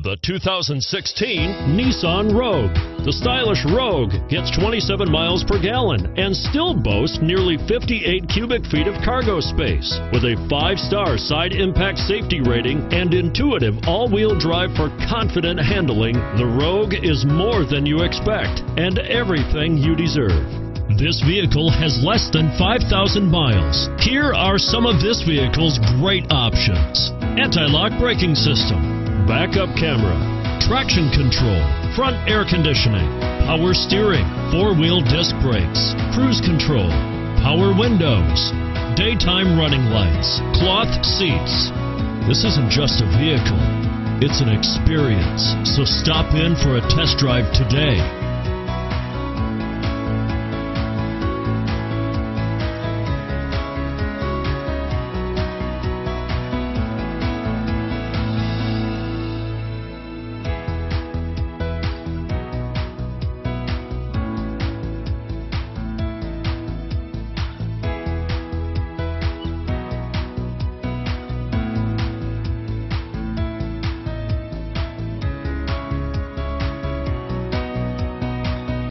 The 2016 Nissan Rogue. The stylish Rogue gets 27 miles per gallon and still boasts nearly 58 cubic feet of cargo space. With a five star side impact safety rating and intuitive all wheel drive for confident handling, the Rogue is more than you expect and everything you deserve. This vehicle has less than 5,000 miles. Here are some of this vehicle's great options anti lock braking system backup camera, traction control, front air conditioning, power steering, four wheel disc brakes, cruise control, power windows, daytime running lights, cloth seats. This isn't just a vehicle, it's an experience. So stop in for a test drive today.